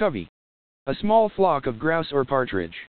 Covey. A small flock of grouse or partridge.